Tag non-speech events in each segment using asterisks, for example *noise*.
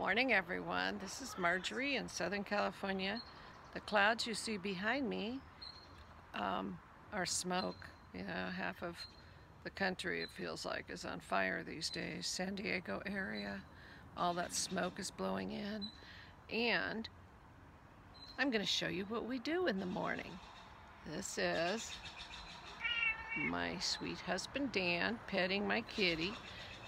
Morning everyone, this is Marjorie in Southern California. The clouds you see behind me um, are smoke. You know, half of the country it feels like is on fire these days. San Diego area, all that smoke is blowing in. And I'm going to show you what we do in the morning. This is my sweet husband Dan petting my kitty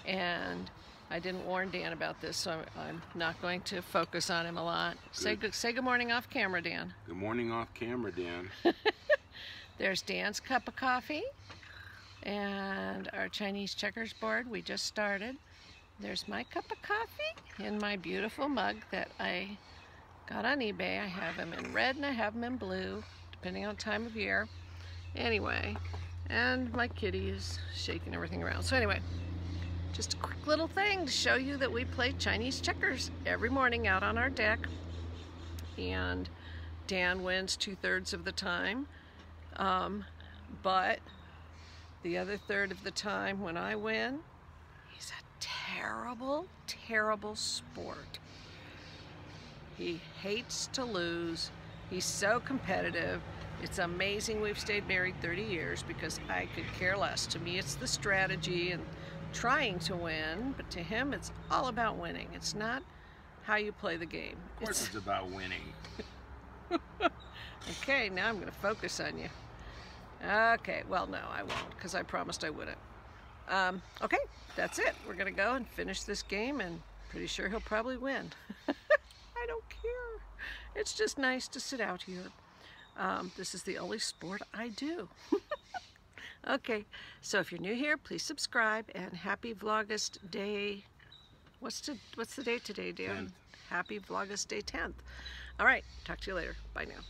and I didn't warn Dan about this, so I'm not going to focus on him a lot. Say good, say good morning off camera, Dan. Good morning off camera, Dan. *laughs* There's Dan's cup of coffee and our Chinese checkers board we just started. There's my cup of coffee in my beautiful mug that I got on eBay. I have them in red and I have them in blue, depending on time of year. Anyway, and my kitty is shaking everything around. So anyway, just a quick little thing to show you that we play Chinese checkers every morning out on our deck. And Dan wins two-thirds of the time. Um, but the other third of the time when I win, he's a terrible, terrible sport. He hates to lose. He's so competitive. It's amazing we've stayed married 30 years because I could care less. To me, it's the strategy and trying to win, but to him it's all about winning. It's not how you play the game. Of course it's, it's about winning. *laughs* okay, now I'm going to focus on you. Okay, well no, I won't because I promised I wouldn't. Um, okay, that's it. We're going to go and finish this game and pretty sure he'll probably win. *laughs* I don't care. It's just nice to sit out here. Um, this is the only sport I do. *laughs* Okay, so if you're new here, please subscribe and happy Vlogust Day. What's the what's the date today, Dan? 10th. Happy Vlogust Day 10th. All right, talk to you later. Bye now.